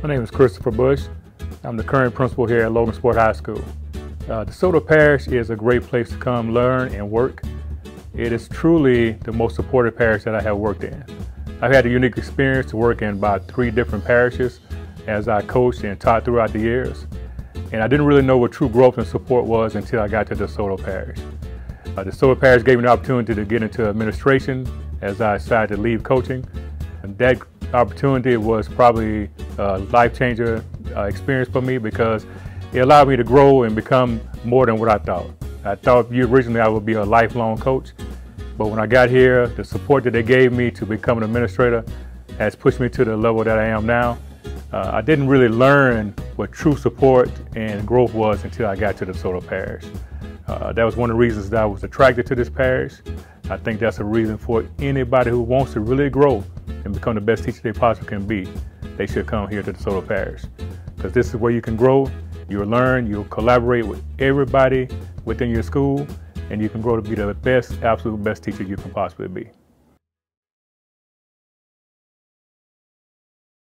My name is Christopher Bush. I'm the current principal here at Logansport High School. Uh, DeSoto Parish is a great place to come learn and work. It is truly the most supported parish that I have worked in. I've had a unique experience to work in about three different parishes as I coached and taught throughout the years. And I didn't really know what true growth and support was until I got to DeSoto Parish. Uh, DeSoto Parish gave me the opportunity to get into administration as I decided to leave coaching. And that opportunity was probably a life changer uh, experience for me because it allowed me to grow and become more than what I thought. I thought originally I would be a lifelong coach, but when I got here, the support that they gave me to become an administrator has pushed me to the level that I am now. Uh, I didn't really learn what true support and growth was until I got to the DeSoto Parish. Uh, that was one of the reasons that I was attracted to this parish. I think that's a reason for anybody who wants to really grow and become the best teacher they possibly can be, they should come here to DeSoto Parish. Because this is where you can grow, you'll learn, you'll collaborate with everybody within your school, and you can grow to be the best, absolute best teacher you can possibly be.